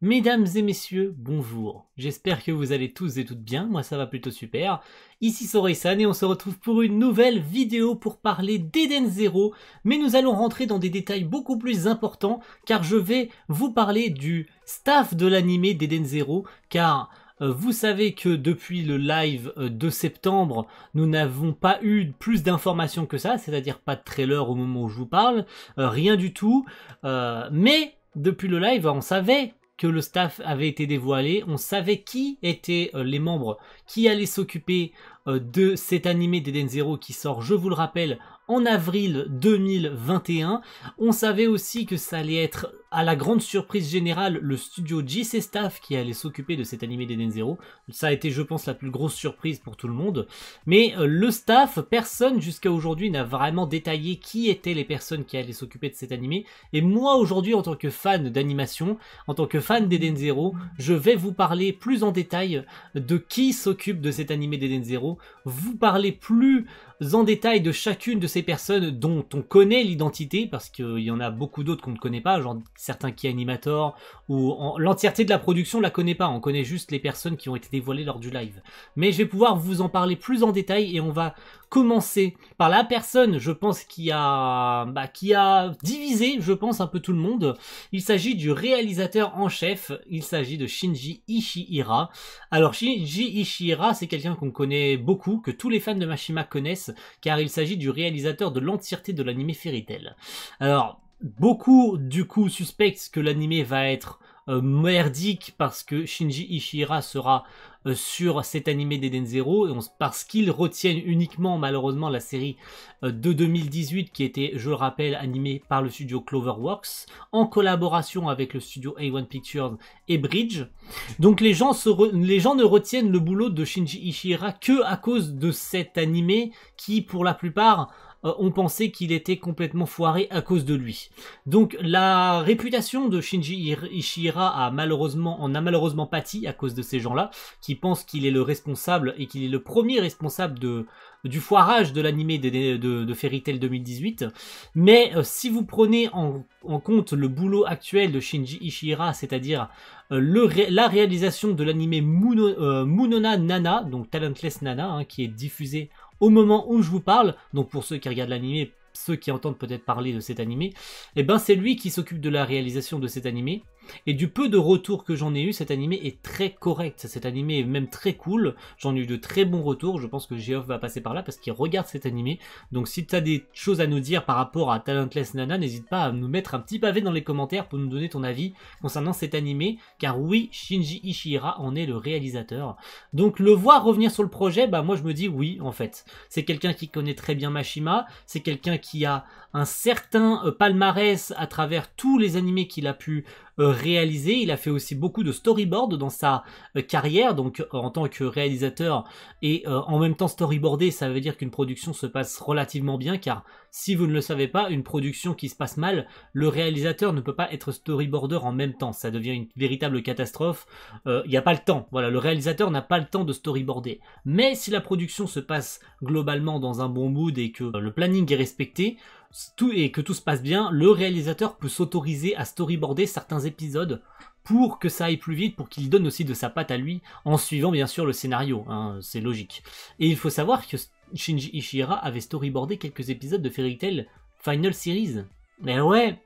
Mesdames et messieurs, bonjour. J'espère que vous allez tous et toutes bien, moi ça va plutôt super. Ici Soreisan et on se retrouve pour une nouvelle vidéo pour parler d'Eden Zero, mais nous allons rentrer dans des détails beaucoup plus importants car je vais vous parler du staff de l'animé d'Eden Zero car euh, vous savez que depuis le live euh, de septembre, nous n'avons pas eu plus d'informations que ça, c'est-à-dire pas de trailer au moment où je vous parle, euh, rien du tout. mais depuis le live, on savait que le staff avait été dévoilé, on savait qui étaient euh, les membres qui allaient s'occuper euh, de cet animé d'Eden Zero qui sort, je vous le rappelle, en avril 2021. On savait aussi que ça allait être, à la grande surprise générale, le studio JC Staff qui allait s'occuper de cet animé d'Eden Zero. Ça a été, je pense, la plus grosse surprise pour tout le monde. Mais euh, le staff, personne jusqu'à aujourd'hui n'a vraiment détaillé qui étaient les personnes qui allaient s'occuper de cet animé. Et moi, aujourd'hui, en tant que fan d'animation, en tant que fan d'Eden Zero, je vais vous parler plus en détail de qui s'occupe de cet animé d'Eden Zero, vous parler plus en détail de chacune de ces personnes dont on connaît l'identité, parce qu'il y en a beaucoup d'autres qu'on ne connaît pas, genre certains qui animator, ou l'entièreté de la production la connaît pas, on connaît juste les personnes qui ont été dévoilées lors du live. Mais je vais pouvoir vous en parler plus en détail et on va commencer par la personne, je pense, qui a, bah, qui a divisé, je pense, un peu tout le monde. Il s'agit du réalisateur en chef, il s'agit de Shinji Ishihira. Alors Shinji Ishihira, c'est quelqu'un qu'on connaît beaucoup, que tous les fans de Mashima connaissent, car il s'agit du réalisateur de l'entièreté de l'anime Fairy Tail. Alors, beaucoup du coup suspectent que l'anime va être euh, merdique parce que Shinji Ishihara sera sur cet animé d'Eden Zero parce qu'ils retiennent uniquement malheureusement la série euh, de 2018 qui était, je le rappelle, animée par le studio Cloverworks en collaboration avec le studio A1 Pictures et Bridge. Donc les gens, les gens ne retiennent le boulot de Shinji Ishihara que à cause de cet animé qui pour la plupart euh, on pensait qu'il était complètement foiré à cause de lui. Donc la réputation de Shinji Ishihara a malheureusement, en a malheureusement pâti à cause de ces gens-là, qui pensent qu'il est le responsable et qu'il est le premier responsable du foirage de l'animé de, Fairy Tail 2018. Mais euh, si vous prenez en, compte le boulot actuel de Shinji Ishihara, c'est-à-dire euh, la réalisation de l'animé Munona Nana, donc Talentless Nana, hein, qui est diffusé au moment où je vous parle, donc pour ceux qui regardent l'animé, ceux qui entendent peut-être parler de cet animé, eh ben c'est lui qui s'occupe de la réalisation de cet animé. Et du peu de retours que j'en ai eu, cet animé est très correct. Cet animé est même très cool. J'en ai eu de très bons retours. Je pense que Geoff va passer par là parce qu'il regarde cet animé. Donc si tu as des choses à nous dire par rapport à Talentless Nana, n'hésite pas à nous mettre un petit pavé dans les commentaires pour nous donner ton avis concernant cet animé. Car oui, Shinji Ishihara en est le réalisateur. Donc le voir revenir sur le projet, bah moi je me dis oui en fait. C'est quelqu'un qui connaît très bien Mashima. C'est quelqu'un qui a un certain euh, palmarès à travers tous les animés qu'il a pu euh, réalisé. Il a fait aussi beaucoup de storyboard dans sa euh, carrière, donc euh, en tant que réalisateur et en même temps storyboardé, ça veut dire qu'une production se passe relativement bien, car si vous ne le savez pas, une production qui se passe mal, le réalisateur ne peut pas être storyboarder en même temps. Ça devient une véritable catastrophe. Il n'y a pas le temps. Voilà, le réalisateur n'a pas le temps de storyboarder. Mais si la production se passe globalement dans un bon mood et que le planning est respecté, et que tout se passe bien, le réalisateur peut s'autoriser à storyboarder certains épisodes pour que ça aille plus vite, pour qu'il donne aussi de sa patte à lui, en suivant bien sûr le scénario, hein, c'est logique. Et il faut savoir que Shinji Ishihara avait storyboardé quelques épisodes de Fairy Tail Final Series. Mais ouais,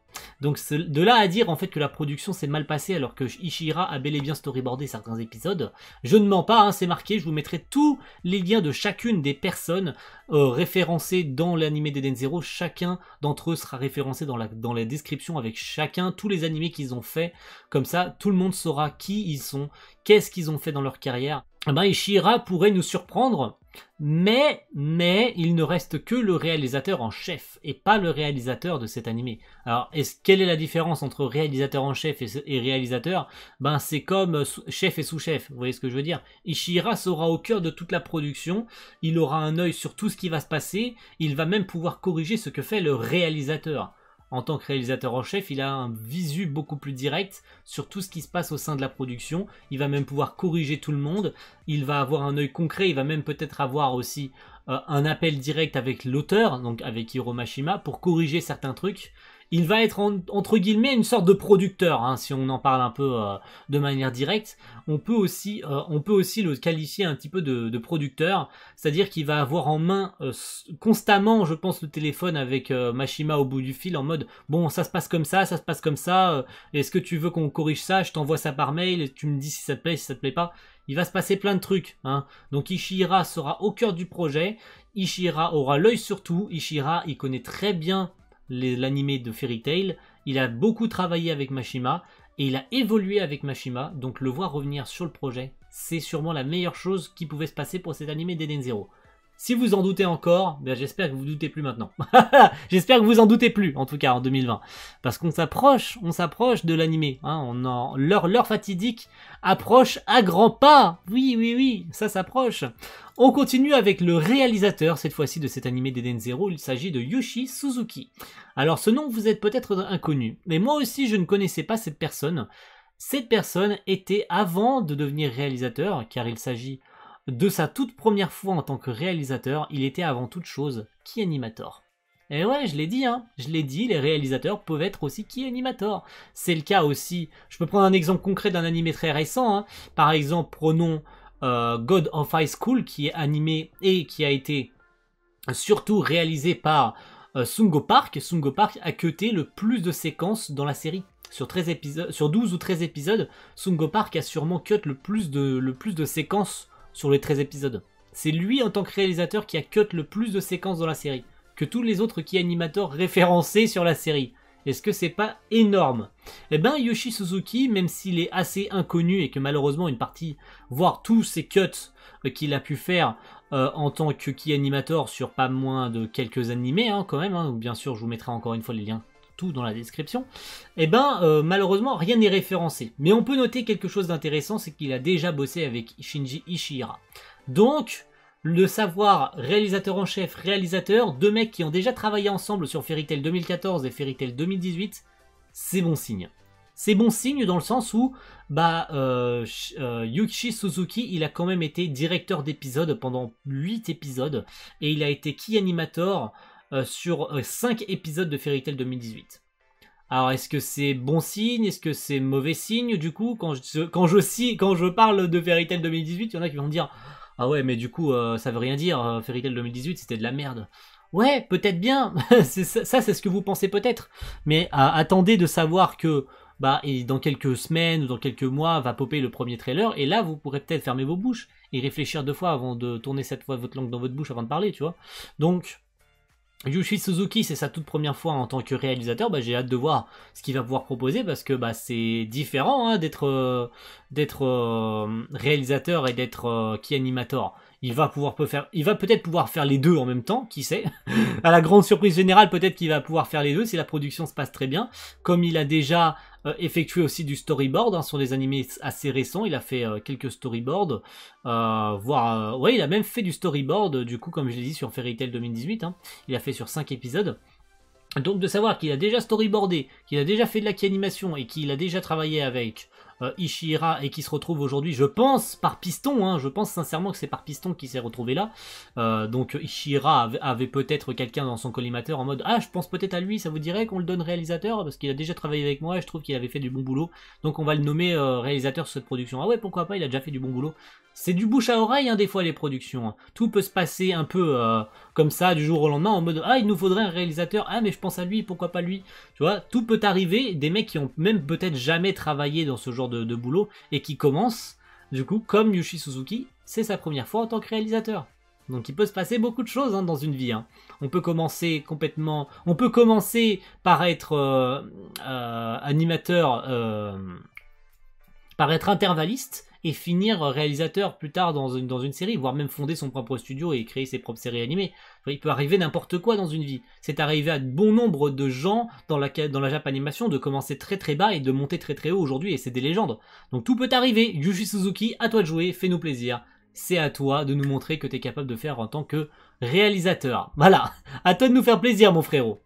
donc de là à dire en fait que la production s'est mal passée alors que Ishihara a bel et bien storyboardé certains épisodes, je ne mens pas, hein, c'est marqué, je vous mettrai tous les liens de chacune des personnes euh, référencées dans l'animé d'Eden Zero, chacun d'entre eux sera référencé dans la, dans la description avec chacun, tous les animés qu'ils ont fait, comme ça tout le monde saura qui ils sont, qu'est-ce qu'ils ont fait dans leur carrière. Eh ben, Ishihara pourrait nous surprendre mais, mais, il ne reste que le réalisateur en chef et pas le réalisateur de cet animé. Alors, est quelle est la différence entre réalisateur en chef et, réalisateur? Ben, c'est comme chef et sous-chef. Vous voyez ce que je veux dire? Ishihara sera au cœur de toute la production. Il aura un œil sur tout ce qui va se passer. Il va même pouvoir corriger ce que fait le réalisateur en tant que réalisateur en chef, il a un visu beaucoup plus direct sur tout ce qui se passe au sein de la production. Il va même pouvoir corriger tout le monde. Il va avoir un œil concret. Il va même peut-être avoir aussi euh, un appel direct avec l'auteur, donc avec Hiro Mashima, pour corriger certains trucs. Il va être entre guillemets une sorte de producteur, hein, si on en parle un peu euh, de manière directe. On peut aussi, euh, on peut aussi le qualifier un petit peu de, producteur, c'est-à-dire qu'il va avoir en main euh, constamment, je pense, le téléphone avec Mashima au bout du fil en mode bon, ça se passe comme ça, ça se passe comme ça. Est-ce que tu veux qu'on corrige ça? Je t'envoie ça par mail et tu me dis si ça te plaît, si ça te plaît pas. Il va se passer plein de trucs. Hein. Donc Ishihara sera au cœur du projet. Ishihara aura l'œil sur tout. Ishihara, il connaît très bien l'animé de Fairy Tail. Il a beaucoup travaillé avec Mashima et il a évolué avec Mashima, donc le voir revenir sur le projet, c'est sûrement la meilleure chose qui pouvait se passer pour cet animé d'Eden Zero. Si vous en doutez encore, ben j'espère que vous doutez plus maintenant. j'espère que vous en doutez plus, en tout cas en 2020, parce qu'on s'approche, on s'approche de l'animé. Hein, en l'heure, l'heure fatidique approche à grands pas. Oui, oui, oui, ça s'approche. On continue avec le réalisateur cette fois-ci de cet animé d'Eden Zero. Il s'agit de Yoshi Suzuki. Alors ce nom vous êtes peut-être inconnu, mais moi aussi je ne connaissais pas cette personne. Cette personne était avant de devenir réalisateur, car il s'agit de sa toute première fois en tant que réalisateur, il était avant toute chose qui animator. Et ouais, je l'ai dit, hein, je l'ai dit, les réalisateurs peuvent être aussi qui animator. C'est le cas aussi. Je peux prendre un exemple concret d'un animé très récent. Hein. Par exemple, prenons euh, God of High School qui est animé et qui a été surtout réalisé par euh, Sungo Park. Sungo Park a cuté le plus de séquences dans la série. Sur, 13 épisodes, sur 12 ou 13 épisodes, Sungo Park a sûrement cut le plus de séquences sur les 13 épisodes. C'est lui en tant que réalisateur qui a cut le plus de séquences dans la série, que tous les autres qui animateurs référencés sur la série. Est-ce que c'est pas énorme? Eh ben Yoshi Suzuki, même s'il est assez inconnu et que malheureusement une partie, voire tous ces cuts euh, qu'il a pu faire euh, en tant que key animator sur pas moins de quelques animés hein, quand même, hein, bien sûr je vous mettrai encore une fois les liens tout dans la description, eh ben euh, malheureusement rien n'est référencé. Mais on peut noter quelque chose d'intéressant, c'est qu'il a déjà bossé avec Shinji Ishihara. Donc, le savoir réalisateur en chef, réalisateur, deux mecs qui ont déjà travaillé ensemble sur Fairy Tail 2014 et Fairy Tail 2018, c'est bon signe. C'est bon signe dans le sens où bah euh, euh, Yuki Suzuki, il a quand même été directeur d'épisode pendant 8 épisodes et il a été key animator euh, sur 5 euh, épisodes de Fairy Tail 2018. Alors est-ce que c'est bon signe? Est-ce que c'est mauvais signe du coup? Quand je, quand je, parle de Fairy Tail 2018, il y en a qui vont me dire ah ouais mais du coup euh, ça veut rien dire, Fairy Tail 2018 c'était de la merde. Ouais, peut-être bien. ça, c'est ce que vous pensez peut-être. Mais attendez de savoir que bah et dans quelques semaines ou dans quelques mois va popper le premier trailer et là vous pourrez peut-être fermer vos bouches et réfléchir deux fois avant de tourner cette fois votre langue dans votre bouche avant de parler, tu vois. Donc Yoshi Suzuki, c'est sa toute première fois en tant que réalisateur. Bah, j'ai hâte de voir ce qu'il va pouvoir proposer parce que bah, c'est différent hein, d'être euh, euh, réalisateur et d'être euh, key animator. Il va pouvoir peut faire, il va peut-être pouvoir faire les deux en même temps, qui sait. à la grande surprise générale, peut-être qu'il va pouvoir faire les deux si la production se passe très bien, comme il a déjà euh, effectué aussi du storyboard hein, sur des animés assez récents. Il a fait euh, quelques storyboards, euh, voire ouais, il a même fait du storyboard du coup, comme je l'ai dit sur Fairy Tail 2018. Hein. Il a fait sur 5 épisodes. Donc de savoir qu'il a déjà storyboardé, qu'il a déjà fait de la animation et qu'il a déjà travaillé avec euh, Ishihara et qui se retrouve aujourd'hui, je pense, par piston. Hein, je pense sincèrement que c'est par piston qui s'est retrouvé là. Euh, donc Ishihara avait, peut-être quelqu'un dans son collimateur en mode Ah, je pense peut-être à lui, ça vous dirait qu'on le donne réalisateur? Parce qu'il a déjà travaillé avec moi et je trouve qu'il avait fait du bon boulot. Donc on va le nommer euh, réalisateur sur cette production. Ah ouais, pourquoi pas, il a déjà fait du bon boulot. C'est du bouche à oreille, hein, des fois, les productions. Hein. Tout peut se passer un peu comme ça, du jour au lendemain, en mode Ah, il nous faudrait un réalisateur. Ah, mais je pense à lui, pourquoi pas lui? Tu vois, tout peut arriver. Des mecs qui ont même peut-être jamais travaillé dans ce genre de, boulot et qui commence, du coup, comme Yoshi Suzuki, c'est sa première fois en tant que réalisateur. Donc il peut se passer beaucoup de choses hein, dans une vie. Hein. On peut commencer complètement. On peut commencer par être euh, euh, animateur, euh, par être intervalliste et finir réalisateur plus tard dans une, dans une série, voire même fonder son propre studio et créer ses propres séries animées. Il peut arriver n'importe quoi dans une vie. C'est arrivé à bon nombre de gens dans la, dans la Jap Animation de commencer très très bas et de monter très très haut aujourd'hui et c'est des légendes. Donc tout peut arriver. Yuji Suzuki, à toi de jouer, fais-nous plaisir. C'est à toi de nous montrer que tu es capable de faire en tant que réalisateur. Voilà, à toi de nous faire plaisir mon frérot.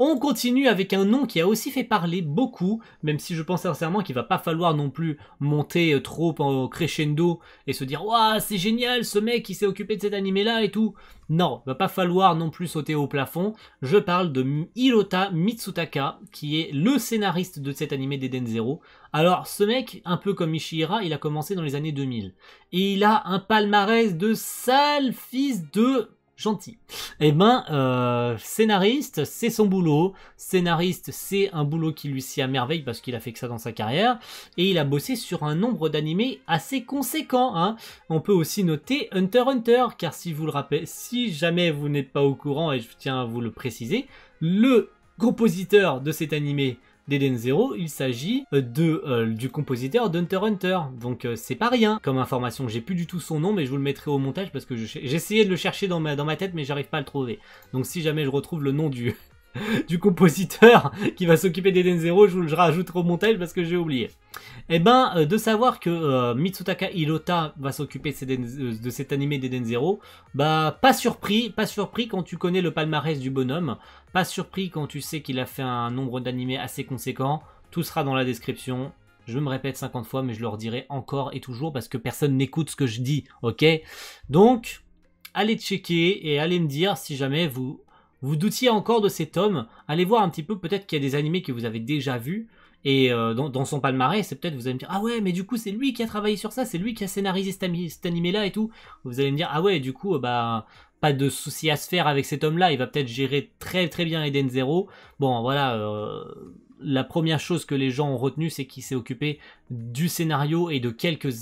On continue avec un nom qui a aussi fait parler beaucoup, même si je pense sincèrement qu'il va pas falloir non plus monter euh, trop en crescendo et se dire Waouh, c'est génial, ce mec qui s'est occupé de cet animé là et tout. Non, va pas falloir non plus sauter au plafond. Je parle de Hirota Mitsutaka, qui est le scénariste de cet animé d'Eden Zero. Alors, ce mec, un peu comme Ishihira, il a commencé dans les années 2000. Et il a un palmarès de sale fils de gentil. Eh ben, euh, scénariste, c'est son boulot. Scénariste, c'est un boulot qui lui sied à merveille parce qu'il a fait que ça dans sa carrière. Et il a bossé sur un nombre d'animés assez conséquent. Hein. On peut aussi noter Hunter Hunter, car si vous le rappelez, si jamais vous n'êtes pas au courant, et je tiens à vous le préciser, le compositeur de cet animé d'Eden Zero, il s'agit euh, de euh, du compositeur d'Hunter Hunter. Donc euh, c'est pas rien comme information. J'ai plus du tout son nom, mais je vous le mettrai au montage parce que essayé de le chercher dans ma, dans ma tête, mais j'arrive pas à le trouver. Donc si jamais je retrouve le nom du, du compositeur qui va s'occuper d'Eden Zero, je vous le rajouterai au montage parce que j'ai oublié. Eh ben, euh, de savoir que euh, Mitsutaka Hirota va s'occuper de, de, cet animé d'Eden Zero, bah pas surpris, pas surpris quand tu connais le palmarès du bonhomme, pas surpris quand tu sais qu'il a fait un nombre d'animés assez conséquent, tout sera dans la description. Je me répète 50 fois, mais je le redirai encore et toujours parce que personne n'écoute ce que je dis, ok? Donc, allez checker et allez me dire si jamais vous vous doutiez encore de cet homme, allez voir un petit peu, peut-être qu'il y a des animés que vous avez déjà vus, et euh, dans, son palmarès, c'est peut-être vous allez me dire ah ouais mais du coup c'est lui qui a travaillé sur ça, c'est lui qui a scénarisé cet, animé là et tout. Vous allez me dire ah ouais du coup bah pas de souci à se faire avec cet homme là, il va peut-être gérer très très bien Eden Zero. Bon voilà, euh, la première chose que les gens ont retenu, c'est qu'il s'est occupé du scénario et de quelques,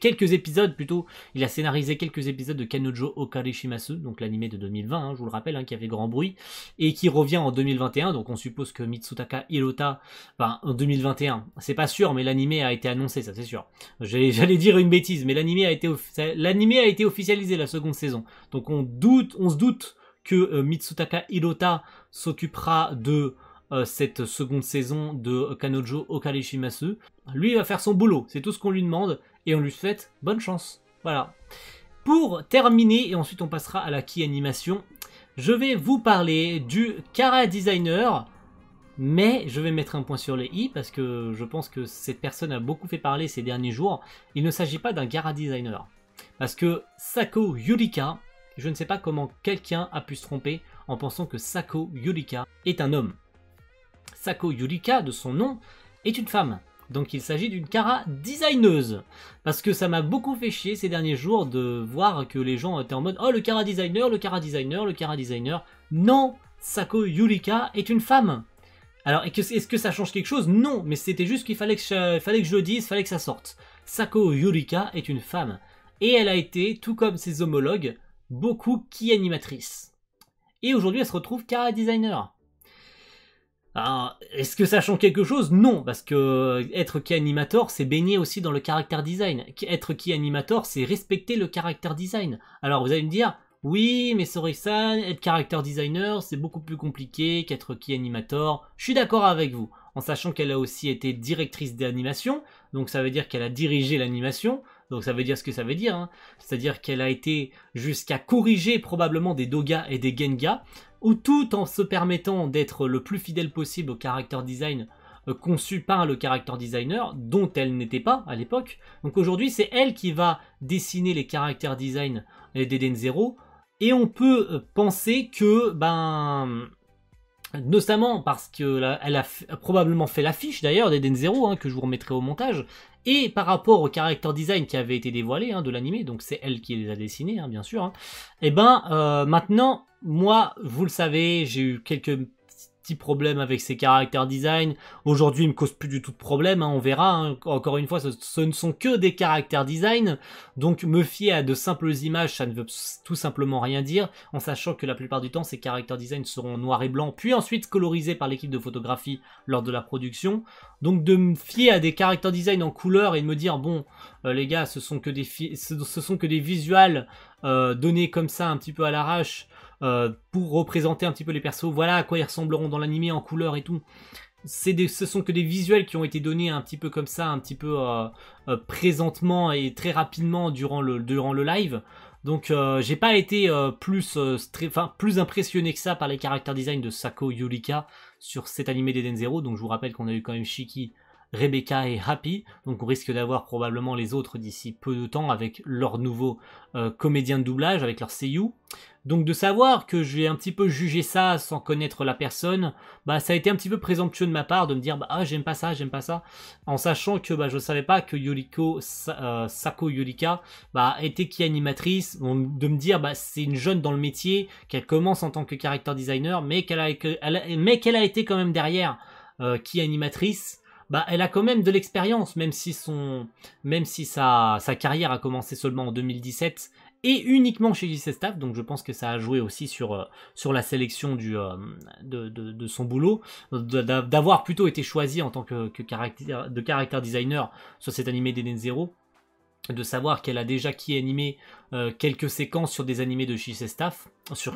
quelques épisodes plutôt. Il a scénarisé quelques épisodes de Kanojo Okarishimasu, donc l'animé de 2020, hein, je vous le rappelle, hein, qui avait grand bruit, et qui revient en 2021. Donc on suppose que Mitsutaka Hirota, enfin en 2021, c'est pas sûr, mais l'animé a été annoncé, ça c'est sûr. J'allais dire une bêtise, mais l'animé a été officialisé la seconde saison. Donc on doute, on se doute que euh, Mitsutaka Hirota s'occupera de cette seconde saison de Kanojo Okarishimasu. Lui, il va faire son boulot, c'est tout ce qu'on lui demande, et on lui souhaite bonne chance. Voilà. Pour terminer, et ensuite on passera à la key animation, je vais vous parler du Kara Designer, mais je vais mettre un point sur les i parce que je pense que cette personne a beaucoup fait parler ces derniers jours. Il ne s'agit pas d'un Kara Designer. Parce que Sako Yurika, je ne sais pas comment quelqu'un a pu se tromper en pensant que Sako Yurika est un homme. Sako Yurika, de son nom, est une femme. Donc il s'agit d'une Kara designeuse. Parce que ça m'a beaucoup fait chier ces derniers jours de voir que les gens étaient en mode Oh le Kara designer, le Kara designer, le Kara designer. Non, Sako Yurika est une femme. Alors est-ce que ça change quelque chose? Non, mais c'était juste qu'il fallait, que je, fallait que le dise, fallait que ça sorte. Sako Yurika est une femme. Et elle a été, tout comme ses homologues, beaucoup qui animatrice. Et aujourd'hui elle se retrouve Kara designer est-ce que ça change quelque chose? Non, parce que euh, être key animator, c'est baigner aussi dans le character design. Être key animator, c'est respecter le character design. Alors vous allez me dire, oui, mais Sori-san, être character designer, c'est beaucoup plus compliqué qu'être key animator. Je suis d'accord avec vous, en sachant qu'elle a aussi été directrice d'animation, donc ça veut dire qu'elle a dirigé l'animation. Donc ça veut dire ce que ça veut dire, hein. c'est-à-dire qu'elle a été jusqu'à corriger probablement des dogas et des gengas ou tout en se permettant d'être le plus fidèle possible au character design euh, conçu par le character designer, dont elle n'était pas à l'époque. Donc aujourd'hui, c'est elle qui va dessiner les character design d'Eden Zero, et on peut euh, penser que, ben, notamment parce qu'elle a, probablement fait l'affiche d'ailleurs d'Eden Zero, hein, que je vous remettrai au montage, et par rapport au character design qui avait été dévoilé hein, de l'animé, donc c'est elle qui les a dessinés, hein, bien sûr, et eh ben euh, maintenant moi, vous le savez, j'ai eu quelques petits avec ses caractères design. Aujourd'hui, il me cause plus du tout de problème, hein, on verra. Hein. Encore une fois, ce, ne sont que des caractères design. Donc, me fier à de simples images, ça ne veut tout simplement rien dire, en sachant que la plupart du temps, ces caractères design seront noir et blanc, puis ensuite colorisés par l'équipe de photographie lors de la production. Donc, de me fier à des caractères design en couleur et de me dire, bon, euh, les gars, ce sont que des, ce, sont que des visuels euh, donnés comme ça, un petit peu à l'arrache, euh, pour représenter un petit peu les persos. Voilà à quoi ils ressembleront dans l'animé en couleur et tout. Des, ce sont que des visuels qui ont été donnés un petit peu comme ça, un petit peu euh, euh, présentement et très rapidement durant le, live. Donc j'ai pas été plus, impressionné que ça par les caractères design de Sako Yurika sur cet animé d'Eden Zero. Donc je vous rappelle qu'on a eu quand même Shiki, Rebecca et Happy. Donc on risque d'avoir probablement les autres d'ici peu de temps avec leur nouveau euh, comédien de doublage, avec leur seiyuu. Donc de savoir que j'ai un petit peu jugé ça sans connaître la personne, bah ça a été un petit peu présomptueux de ma part de me dire bah ah j'aime pas ça, j'aime pas ça, en sachant que bah je savais pas que Yoriko euh, Sako Yorika bah était qui animatrice, de me dire bah c'est une jeune dans le métier, qu'elle commence en tant que character designer, mais qu'elle a, été quand même derrière euh, qui animatrice bah, elle a quand même de l'expérience, même si son, si sa, carrière a commencé seulement en 2017 et uniquement chez JC Staff, donc je pense que ça a joué aussi sur, euh, la sélection euh, de, son boulot, d'avoir plutôt été choisi en tant que, que de caractère designer sur cet animé d'Eden Zero de savoir qu'elle a déjà qui animé euh, quelques séquences sur des animés de JC Staff, sur,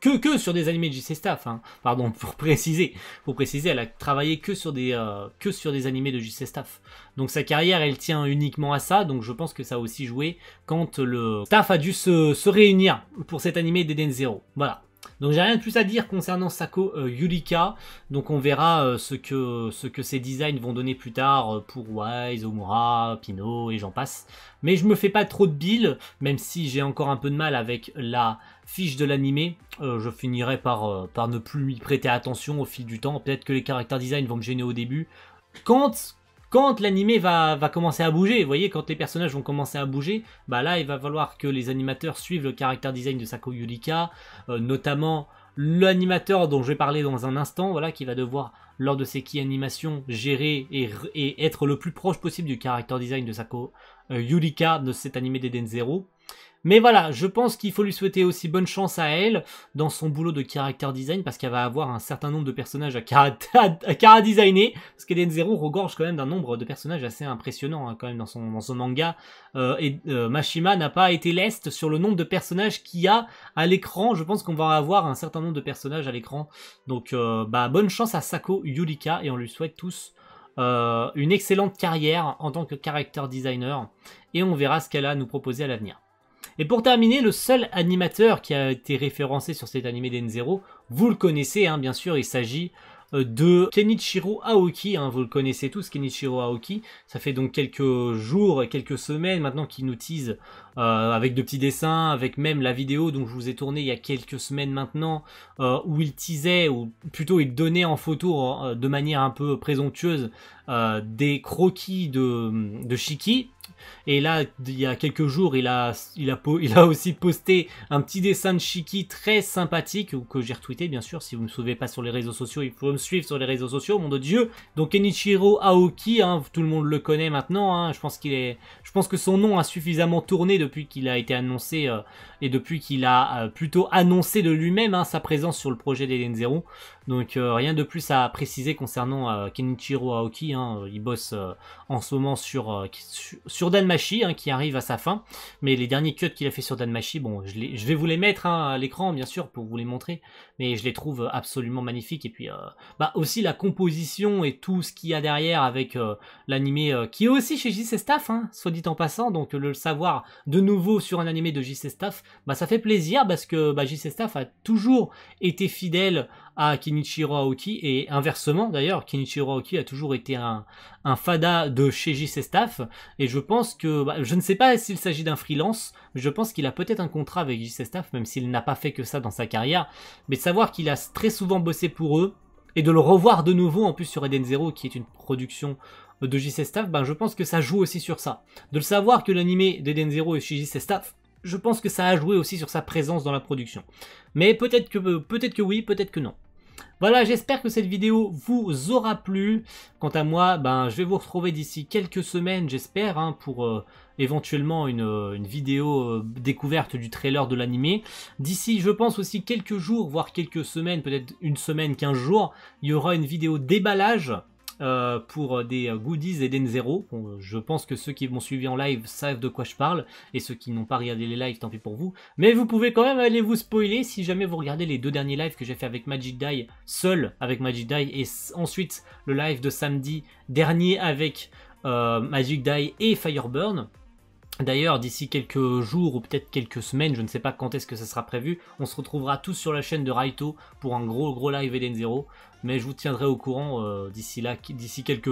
que, que sur des animés de JC Staff, hein. pardon, pour préciser, pour préciser, elle a travaillé que sur des, euh, que sur des animés de JC Staff. Donc sa carrière, elle tient uniquement à ça, donc je pense que ça a aussi joué quand le staff a dû se, se réunir pour cet animé d'Eden Zero. Voilà. Donc j'ai rien de plus à dire concernant Sako euh, Yurika. Donc on verra euh, ce, que, ce ces designs vont donner plus tard euh, pour Wise, Omura, Pino et j'en passe. Mais je me fais pas trop de bill, même si j'ai encore un peu de mal avec la fiche de l'animé. je finirai par, par ne plus y prêter attention au fil du temps. Peut-être que les caractères design vont me gêner au début. Quand quand l'animé va, commencer à bouger, vous voyez, quand les personnages vont commencer à bouger, bah là, il va falloir que les animateurs suivent le caractère design de Sako Yurika, euh, notamment l'animateur dont je vais parler dans un instant, voilà, qui va devoir, lors de ses key animations, gérer et, être le plus proche possible du caractère design de Sako euh, Yurika de cet animé d'Eden Zero. Mais voilà, je pense qu'il faut lui souhaiter aussi bonne chance à elle dans son boulot de character design parce qu'elle va avoir un certain nombre de personnages à cara, designer. Parce qu'Eden Zero regorge quand même d'un nombre de personnages assez impressionnant hein, quand même dans son, manga. Euh, et euh, Mashima n'a pas été leste sur le nombre de personnages qu'il y a à l'écran. Je pense qu'on va avoir un certain nombre de personnages à l'écran. Donc euh, bah bonne chance à Sako Yurika et on lui souhaite tous une excellente carrière en tant que character designer. Et on verra ce qu'elle a à nous proposer à l'avenir. Et pour terminer, le seul animateur qui a été référencé sur cet animé d'Enzero, vous le connaissez, hein, bien sûr, il s'agit euh, de Kenichiro Aoki, hein, vous le connaissez tous, Kenichiro Aoki. Ça fait donc quelques jours, quelques semaines maintenant qu'il nous tease euh, avec de petits dessins, avec même la vidéo dont je vous ai tourné il y a quelques semaines maintenant, euh, où il teasait, ou plutôt il donnait en photo de manière un peu présomptueuse des croquis de, de Shiki, et là, il y a quelques jours, il a, aussi posté un petit dessin de Shiki très sympathique, que j'ai retweeté bien sûr. Si vous ne me suivez pas sur les réseaux sociaux, il faut me suivre sur les réseaux sociaux, mon dieu. Donc Kenichiro Aoki, hein, tout le monde le connaît maintenant. Hein, je pense est, je pense que son nom a suffisamment tourné depuis qu'il a été annoncé euh, et depuis qu'il a euh, plutôt annoncé de lui-même hein, sa présence sur le projet d'Eden Zero. Donc euh, rien de plus à préciser concernant Kenichiro Aoki. Hein, il bosse en ce moment sur sur Danmachi hein, qui arrive à sa fin. Mais les derniers cuts qu'il a fait sur Danmachi, bon, je, vais vous les mettre hein, à l'écran bien sûr pour vous les montrer, mais je les trouve absolument magnifiques. Et puis bah aussi la composition et tout ce qu'il y a derrière avec l'animé qui est aussi chez JC Staff, soit dit en passant, donc le savoir de nouveau sur un animé de JC Staff, bah ça fait plaisir parce que bah, JC Staff a toujours été fidèle à Kenichiro Aoki et inversement d'ailleurs, Kenichiro Aoki a toujours été un, fada de chez JC Staff et je pense que, bah, je ne sais pas s'il s'agit d'un freelance, mais je pense qu'il a peut-être un contrat avec JC Staff, même s'il n'a pas fait que ça dans sa carrière, mais de savoir qu'il a très souvent bossé pour eux, et de le revoir de nouveau en plus sur Eden Zero qui est une production de JC Staff, ben je pense que ça joue aussi sur ça. De le savoir que l'animé d'Eden Zero est chez JC Staff, je pense que ça a joué aussi sur sa présence dans la production. Mais peut-être que, peut-être que oui, peut-être que non. Voilà, j'espère que cette vidéo vous aura plu. Quant à moi, ben, je vais vous retrouver d'ici quelques semaines, j'espère, hein, pour euh, éventuellement une, une vidéo euh, découverte du trailer de l'animé. D'ici, je pense aussi quelques jours, voire quelques semaines, peut-être une semaine, quinze jours, il y aura une vidéo déballage euh, pour des goodies et Zero. Bon, je pense que ceux qui m'ont suivi en live savent de quoi je parle, et ceux qui n'ont pas regardé les lives, tant pis pour vous. Mais vous pouvez quand même aller vous spoiler si jamais vous regardez les deux derniers lives que j'ai fait avec Magic Die, seul avec Magic Die, et ensuite le live de samedi dernier avec euh, Magic Die et Fireburn. D'ailleurs, d'ici quelques jours ou peut-être quelques semaines, je ne sais pas quand est-ce que ça sera prévu, on se retrouvera tous sur la chaîne de Raito pour un gros gros live Eden 0. Mais je vous tiendrai au courant euh, d'ici là, d'ici quelques,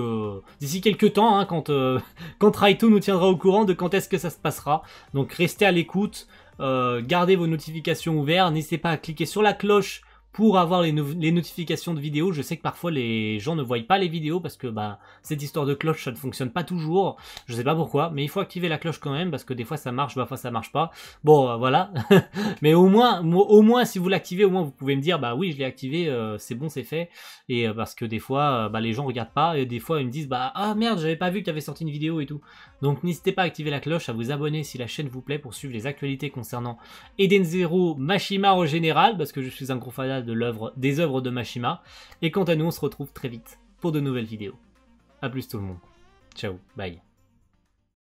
d'ici quelques temps, hein, quand, euh, quand Raito nous tiendra au courant de quand est-ce que ça se passera. Donc restez à l'écoute, euh, gardez vos notifications ouvertes, n'hésitez pas à cliquer sur la cloche pour avoir les, notifications de vidéos. Je sais que parfois les gens ne voient pas les vidéos parce que bah cette histoire de cloche ça ne fonctionne pas toujours. Je sais pas pourquoi, mais il faut activer la cloche quand même parce que des fois ça marche, parfois ça marche pas. Bon euh, voilà, mais au moins au moins si vous l'activez, au moins vous pouvez me dire bah oui je l'ai activé, euh, c'est bon c'est fait. Et euh, parce que des fois bah les gens regardent pas et des fois ils me disent bah ah merde j'avais pas vu que tu avais sorti une vidéo et tout. Donc n'hésitez pas à activer la cloche, à vous abonner si la chaîne vous plaît pour suivre les actualités concernant Eden Zero, Mashima en général parce que je suis un gros fan de l'œuvre, des œuvres de Mashima. Et quant à nous, on se retrouve très vite pour de nouvelles vidéos. A plus tout le monde. Ciao, bye.